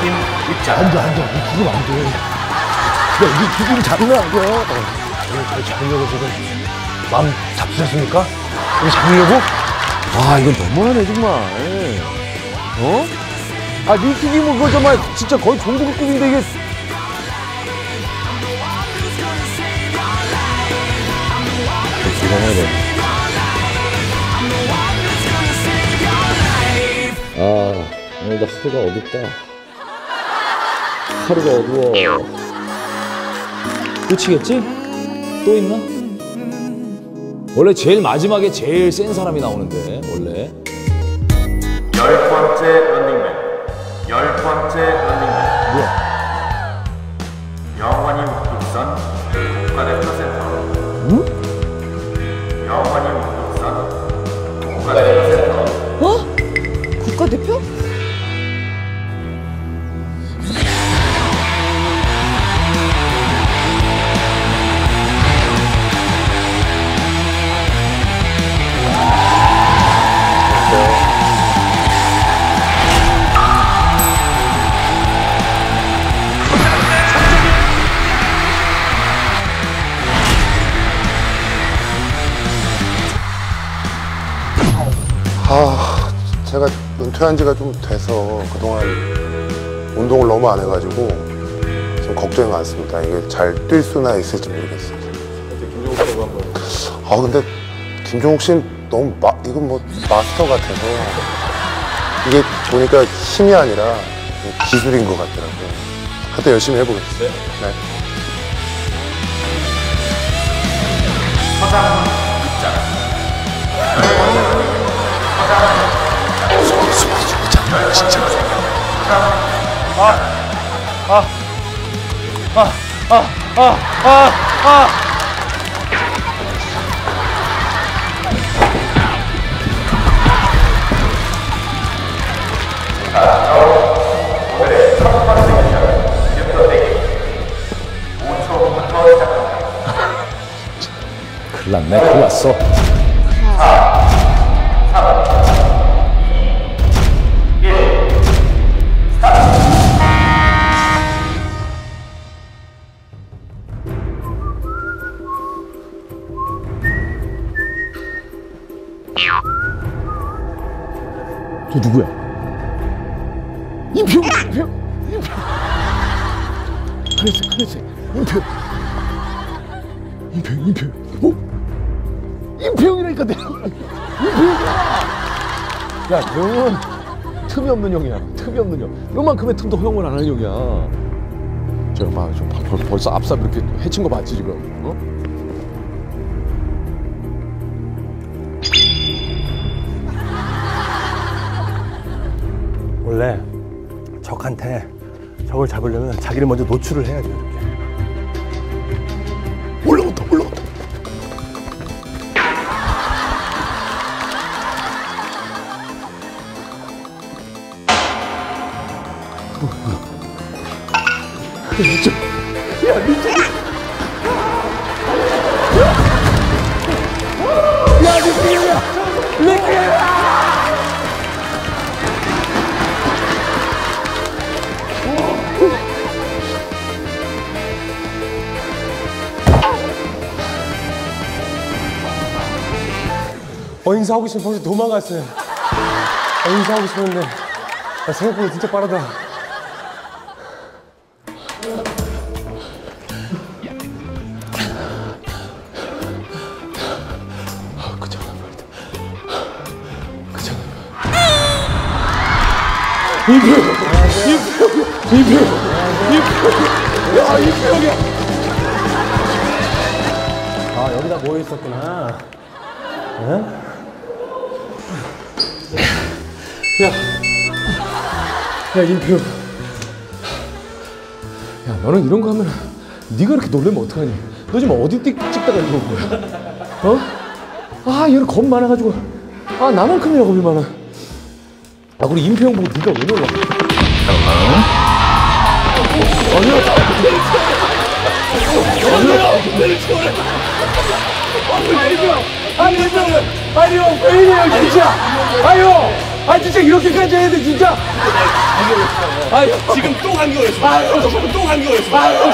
튀김 입장. 앉아, 앉아. 이 튀김 안 돼. 야, 이 튀김 장난 아니야. 어. 이거 잘 잡으려고 지금 마음 잡수셨습니까? 이거 잡으려고? 아, 이건 너무하네, 정말. 어? 아, 니 튀김은 그거 정말 진짜 거의 종국급인데 이게. 기가 막혀. 아, 오늘도 하루가 어둡다. 하루가 어두워. 끝이겠지? 또 있나? 원래 제일 마지막에 제일 센 사람이 나오는데, 원래. 열 번째 런닝 아, 제가 은퇴한 지가 좀 돼서 그동안 운동을 너무 안 해가지고 좀 걱정이 많습니다. 이게 잘 뛸 수나 있을지 모르겠어요. 아, 근데 김종욱 씨는 너무 마, 이건 뭐 마스터 같아서 이게 보니까 힘이 아니라 기술인 것 같더라고요. 하여튼 열심히 해보겠습니다. 네. 서장훈 입장. 5초부터 시작합니다. 큰일 났네, 큰일 났어. 저 누구야? 임평! 임평! 임평! 하늘색, 하늘색, 임평! 임평, 임평! 어? 임평이라니까 내가! 임평이야! 야, 형은 틈이 없는 형이야. 틈이 없는 형. 요만큼의 틈도 허용을 안 하는 형이야. 저 봐. 벌- 벌써 앞삽 이렇게 해친 거 봤지, 지금? 어? 원래 적한테 적을 잡으려면 자기를 먼저 노출을 해야 돼요. 이렇게. 올라온다, 올라온다. 어 인사하고 싶으면 벌써 도망갔어요. 어, 인사하고 싶었는데 아, 생각보다 진짜 빠르다. 그 장난 말이다. 그 장난 아 여기다 모여 있었구나. 야, 임표. 야, 너는 이런 거 하면 네가 이렇게 놀라면 어떡하니? 너 지금 어디 찍- 찍다가 이거 온 거야? 어? 아, 얘는 겁 많아가지고. 아, 나만큼이나 겁이 많아. 아, 우리 임표 형 보고 네가 왜 놀라? 아니, 임표 아니, 형, 왜 이래요, 진짜? 아유, 아, 진짜 이렇게까지 해야 돼, 진짜? 지금 또 감기 걸렸어. 지금 또 감기 걸렸어.